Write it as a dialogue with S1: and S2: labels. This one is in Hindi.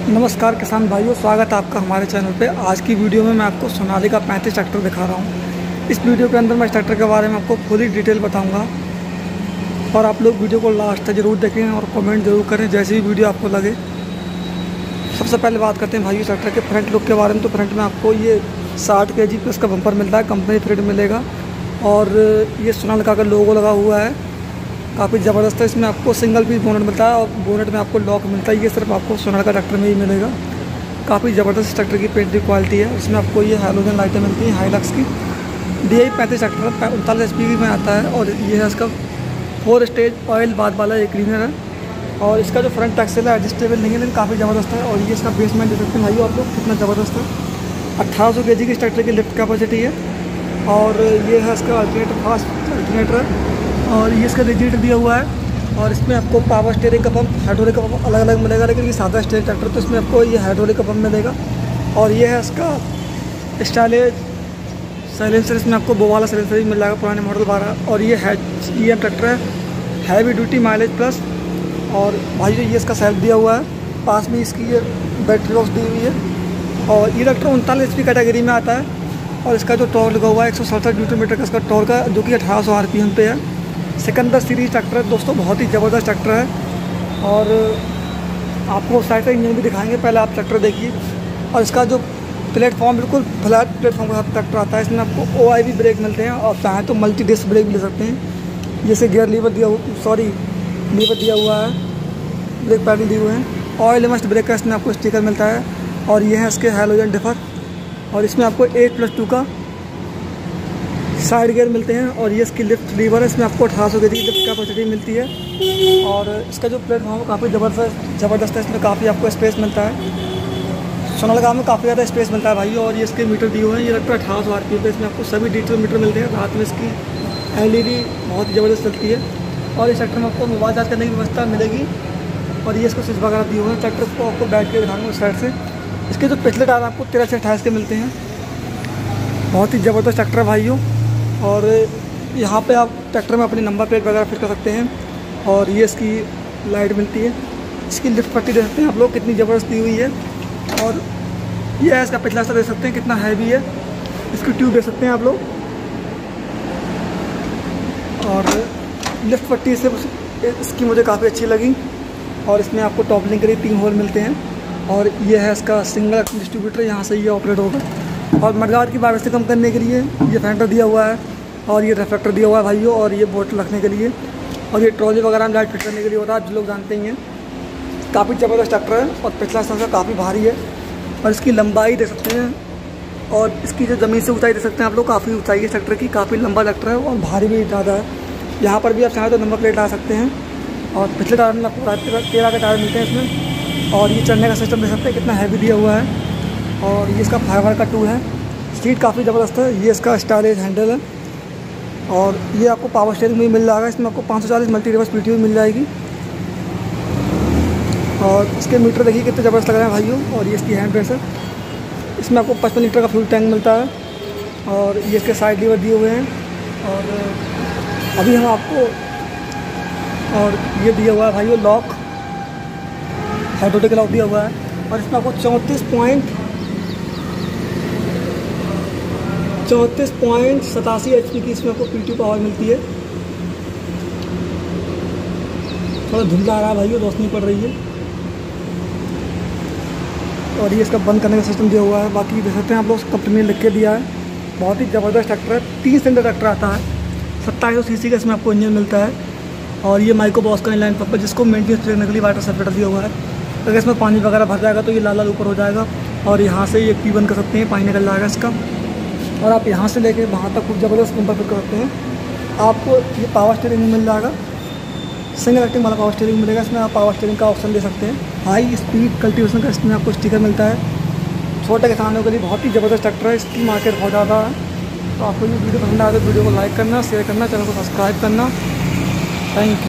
S1: नमस्कार किसान भाइयों, स्वागत है आपका हमारे चैनल पे। आज की वीडियो में मैं आपको सोनाली का पैंतीस ट्रैक्टर दिखा रहा हूँ। इस वीडियो के अंदर मैं इस ट्रैक्टर के बारे में आपको पूरी डिटेल बताऊँगा। और आप लोग वीडियो को लास्ट तक ज़रूर देखें और कमेंट ज़रूर करें, जैसी भी वीडियो आपको लगे। सबसे पहले बात करते हैं भाई ट्रैक्टर के फ्रंट लुक के बारे में। तो फ्रंट में आपको ये साठ के जी का बम्पर मिलता है कंपनी फ्रंट मिलेगा और ये सोनालिका का लोगो लगा हुआ है काफ़ी ज़बरदस्त है। इसमें आपको सिंगल पीस बोनेट मिलता है और बोनेट में आपको लॉक मिलता है। ये सिर्फ़ आपको सोनार का ट्रैक्टर में ही मिलेगा। काफ़ी ज़बरदस्त ट्रैक्टर की पेंट की क्वालिटी है। इसमें आपको ये हाइलोजन लाइटें मिलती हैं हाईलक्स की। डी आई पैंतीस ट्रैक्टर उनतालीस एच में आता है और ये है इसका फोर स्टेज ऑयल बाद वाला एक क्लीनर है। और इसका जो फ्रंट एक्सेल है एडजस्टेबल नहीं है, लेकिन काफ़ी ज़बरदस्त है। और ये इसका बेसमेंट सकते हैं आप कितना ज़बरदस्त है। अट्ठारह सौ के जी की ट्रैक्टर की लिफ्ट कैपेसिटी है। और ये है इसका अल्टरनेटर फास्ट अल्टरनेटर है। और ये इसका रेजिटर दिया हुआ है और इसमें आपको पावर स्टेयरिंग का पंप हाइड्रोलिक का पंप अलग अलग मिलेगा, लेकिन ये सादा स्टेयरिंग ट्रैक्टर तो इसमें आपको ये हाइड्रोलिक का पंप मिलेगा। और ये है इसका स्टाइलेज साइलेंसर इसमें आपको वो वाला साइलेंसर भी मिल जाएगा, पुराने मॉडल बारह और ये है ई एम ट्रैक्टर है हैवी ड्यूटी माइलेज प्लस और भाई जो, ये इसका सेल्फ दिया हुआ है, पास में इसकी ये बैटरी बॉक्स दी हुई है। और ये ट्रैक्टर उनतालीस एच कैटेगरी में आता है। और इसका जो टॉर्क लगा हुआ है, एक सौ सड़सठ न्यूटन मीटर का इसका टॉर्क है, जो कि अठारह सौ आर पी एम पे है। सिकंदर सीरीज़ ट्रैक्टर है। दोस्तों, बहुत ही ज़बरदस्त ट्रैक्टर है। और आपको साइड का इंजन भी दिखाएँगे। पहले आप ट्रैक्टर देखिए। और इसका जो प्लेटफॉर्म बिल्कुल फ्लैट प्लेटफॉर्म का ट्रैक्टर आता है। इसमें आपको ओ आई ब्रेक मिलते हैं। और चाहें तो मल्टी डिस्क ब्रेक भी ले सकते हैं। जैसे गियर लीवर दिया सॉरी लीवर दिया हुआ है। ब्रेक पैडल दिए हुए हैं। ऑयल मस्ट ब्रेक का इसमें आपको स्टिकर मिलता है। और ये है इसके हेलोजन डिफर और इसमें आपको एट प्लस टू का साइड गियर मिलते हैं और ये इसकी लिफ्ट लीवर है, इसमें आपको अठारह सौ के लिफ्ट कैपेसिटी मिलती है। और इसका जो प्लेटफॉर्म है काफ़ी ज़बरदस्त ज़बरदस्त है, इसमें काफ़ी आपको स्पेस मिलता है। सोनालगा में काफ़ी ज़्यादा स्पेस मिलता है भाई, और ये इसके मीटर दिए हुए हैं, ये लगता है अठारह सौ आर पी, इसमें आपको सभी डिजिटल मीटर मिलते हैं। रात में इसकी एलईडी बहुत ही ज़बरदस्त लगती है। और इस ट्रैक्टर में आपको मोबाइल चार्ज करने की व्यवस्था मिलेगी। और ये इसको स्विच वगैरह दिए हुए हैं ट्रैक्टर को आपको बैठ के दिखाऊँगा उस साइड से। इसके जो पिछले टायर आपको तेरह से अट्ठाईस के मिलते हैं। बहुत ही ज़बरदस्त ट्रैक्टर है भाइयों। और यहाँ पे आप ट्रैक्टर में अपनी नंबर प्लेट वगैरह फिट कर सकते हैं और ये इसकी लाइट मिलती है। इसकी लिफ्ट पट्टी देख सकते हैं आप लोग, कितनी ज़बरदस्त दी हुई है। और ये है इसका पिछला हिस्सा देख सकते हैं, कितना हैवी है। इसकी ट्यूब देख सकते हैं आप लोग। और लिफ्ट पट्टी से इसकी मुझे काफ़ी अच्छी लगी। और इसमें आपको टॉपलिंग के लिए तीन होल मिलते हैं। और ये है इसका सिंगल डिस्ट्रीब्यूटर यहाँ से ये ऑपरेट होगा। और मडगार्ड की बारिश से कम करने के लिए ये फेंटर दिया हुआ है और ये रिफ्लेक्टर दिया हुआ है भाइयों और ये बोतल रखने के लिए। और ये ट्रॉली वगैरह में लाइट फिट करने के लिए होता है आप लोग जानते ही हैं। काफ़ी ज़बरदस्त ट्रैक्टर है और पिछला हिस्सा काफ़ी भारी है। और इसकी लंबाई देख सकते हैं और इसकी जो ज़मीन से ऊंचाई देख सकते हैं आप लोग, काफ़ी ऊंचाई है ट्रैक्टर की, काफ़ी लंबा ट्रैक्टर है और भारी भी ज़्यादा है। यहाँ पर भी आप चाहें तो नंबर प्लेट ला सकते हैं और पिछले टायर में आपको तेरह के टायर मिलते हैं इसमें। और ये चढ़ने का सिस्टम देख सकते हैं कितना हैवी दिया हुआ है। और ये इसका फाइबर का टूल है। सीट काफ़ी ज़बरदस्त है। ये इसका स्टाइलेज हैंडल है। और ये आपको पावर स्टेयरिंग में मिल जाएगा। इसमें आपको 540 मल्टी रिवर्स पी मिल जाएगी। और इसके मीटर देखिए कितने ज़बरदस्त लग रहे हैं भाइयों। और ये इसकी हैंड ब्रेस है इसमें आपको पचपन लीटर का फ्यूल टैंक मिलता है। और ये इसके साइड लीवर दिए हुए हैं। और अभी हम आपको और ये दिया हुआ है भाइयों लॉक हाइड्रोटिक लॉक दिया हुआ है। और इसमें आपको चौंतीस पॉइंट चौंतीस पॉइंट सतासी एच की इसमें आपको पी पावर मिलती है। थोड़ा धुंधला आ रहा है भाई रोशनी पड़ रही है। और ये इसका बंद करने का सिस्टम दिया हुआ है। बाकी देख सकते हैं आप लोग, कंपनी ने लिख के दिया है। बहुत ही ज़बरदस्त ट्रैक्टर है। तीन सिलेंडर ट्रैक्टर आता है। सत्ताईस सौ सी का इसमें आपको इंजन मिलता है। और ये माइको बॉस का इनलाइन पंप जिसको मेंटेनेंस करने के लिए वाटर सेपरेटर दिया हुआ है। अगर इसमें पानी वगैरह भर जाएगा तो ये लाल लाल ऊपर हो जाएगा। और यहाँ से ये पी बंद कर सकते हैं, पानी निकल जाएगा इसका। और आप यहाँ से लेके वहाँ तक खूब ज़बरदस्त नंबर फिट कर सकते हैं। आपको ये पावर स्टेयरिंग मिल जाएगा। सिंगल एक्टिंग वाला पावर स्टेयरिंग मिलेगा, इसमें आप पावर स्टेयरिंग का ऑप्शन दे सकते हैं। हाई स्पीड कल्टिवेशन का इसमें आपको स्टिकर मिलता है। छोटे किसानों के लिए बहुत ही ज़बरदस्त ट्रैक्टर है, इसकी मार्केट बहुत ज़्यादा है। तो आपको ये वीडियो पसंद आए तो वीडियो को लाइक करना शेयर करना चैनल को सब्सक्राइब करना। Thank you